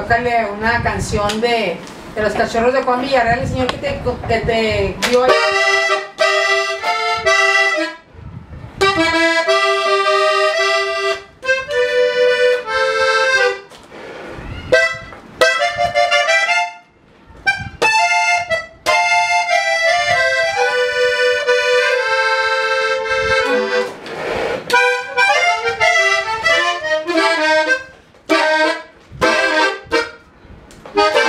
Tócale una canción de, de los cachorros de Juan Villarreal, el señor que te, que te dio. Thank you.